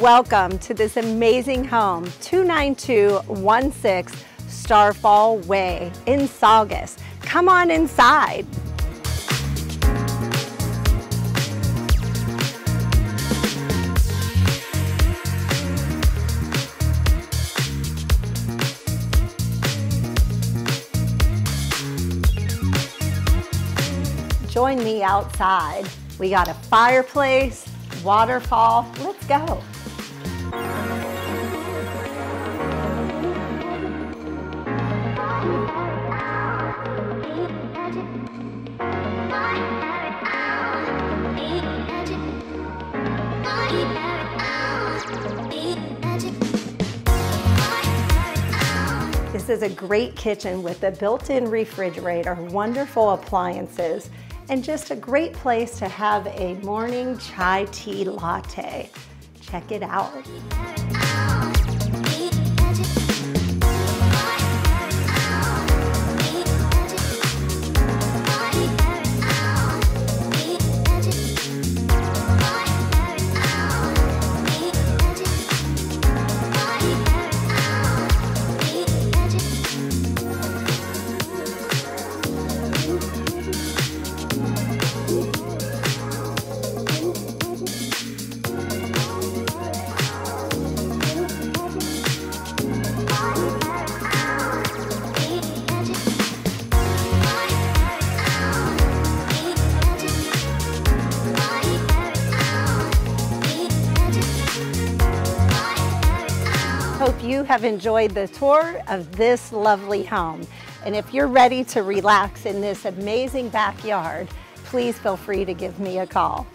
Welcome to this amazing home, 29216 Starfall Way in Saugus. Come on inside. Join me outside. We got a fireplace, waterfall. Let's go. This is a great kitchen with a built-in refrigerator, wonderful appliances, and just a great place to have a morning chai tea latte. Check it out. Hope you have enjoyed the tour of this lovely home. And if you're ready to relax in this amazing backyard, please feel free to give me a call.